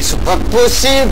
C'est pas possible.